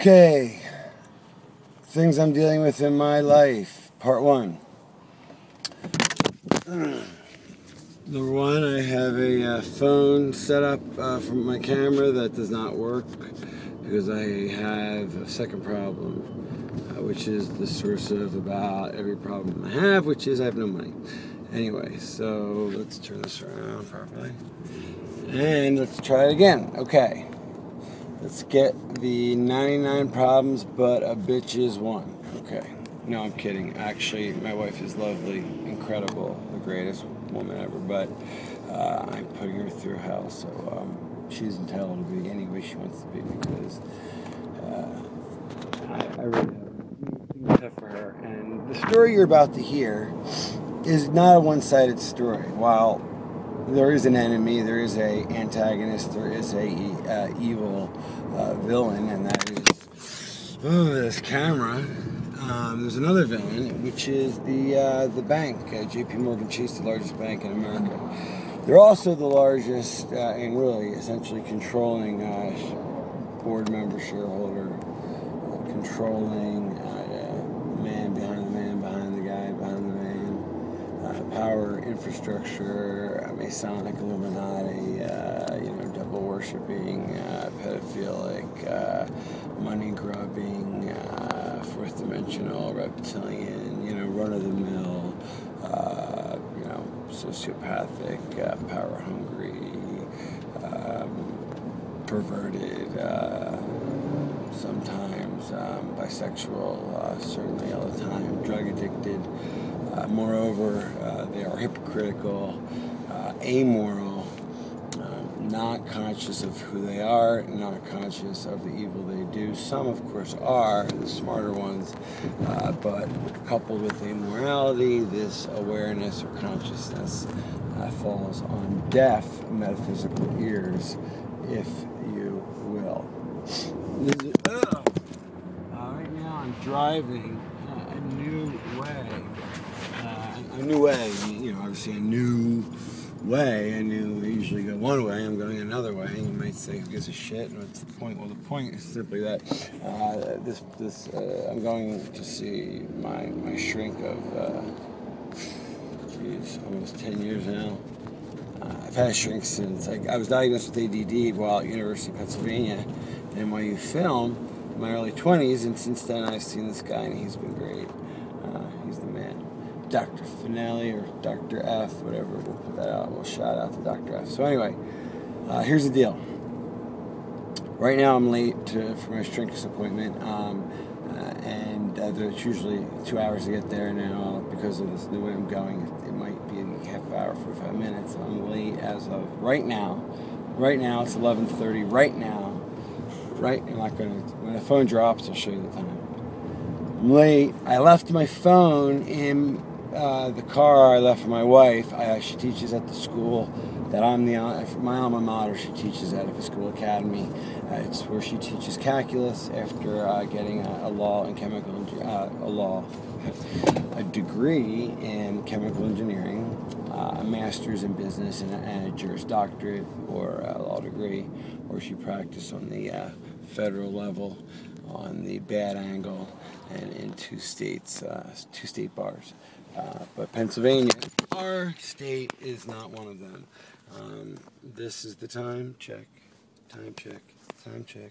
Okay. Things I'm dealing with in my life. Part one. Number one, I have a uh, phone set up uh, for my camera that does not work because I have a second problem, uh, which is the source of about every problem I have, which is I have no money. Anyway, so let's turn this around properly. And let's try it again. Okay. Let's get the 99 problems, but a bitch is one. Okay. No, I'm kidding. Actually, my wife is lovely, incredible, the greatest woman ever, but uh, I'm putting her through hell, so um, she's entitled to be any way she wants to be because uh, I, I really have tough for her. And the story you're about to hear is not a one-sided story. While there is an enemy, there is a antagonist, there is a uh, evil uh, villain, and that is oh, this camera. Um, there's another villain, which is the uh, the bank, uh, J.P. Morgan Chase, the largest bank in America. They're also the largest uh, and really essentially controlling uh, board member, shareholder, controlling man behind the man, behind the guy, behind the power infrastructure, Masonic Illuminati, you know, devil worshipping, pedophilic, money grubbing fourth dimensional, reptilian, you know, run of the mill, uh, you know, sociopathic, uh, power hungry, um, perverted, uh, sometimes um, bisexual, uh, certainly all the time, drug addicted. Uh, moreover, uh, they are hypocritical, amoral not conscious of who they are, not conscious of the evil they do. Some, of course, are, the smarter ones, uh, but coupled with immorality, this awareness or consciousness uh, falls on deaf metaphysical ears, if you will. Is, uh, right now I'm driving uh, a new way. A new way, you know, obviously a new way. Knew I usually go one way. I'm going another way. And you might say, "Who gives a shit?" What's the point? Well, the point is simply that uh, this this uh, I'm going to see my my shrink of uh, almost ten years now. Uh, I've had a shrink since I, I was diagnosed with ADD while at University of Pennsylvania and NYU Film in my early 20s, and since then I've seen this guy and he's been great. Uh, he's the man. Dr. Finale or Dr. F, whatever. We'll put that out. We'll shout out to Dr. F. So anyway, uh, here's the deal. Right now I'm late to, for my strength appointment, um, uh, and uh, it's usually two hours to get there now because of this, the way I'm going. It might be a half hour, 45 minutes. I'm late as of right now. Right now it's 11:30. Right now, right. I'm not gonna. When the phone drops, I'll show you the time. I'm late. I left my phone in uh, the car I left for my wife. I, she teaches at the school that I'm the uh, my alma mater. She teaches at a school academy. Uh, it's where she teaches calculus after uh, getting a, a, law in chemical uh, a law a degree in chemical engineering, uh, a master's in business, and a, and a Juris Doctorate or a law degree, or she practiced on the federal level on the bad angle and in two states, two state bars. Uh, but Pennsylvania, our state is not one of them. Um, this is the time check, time check, time check.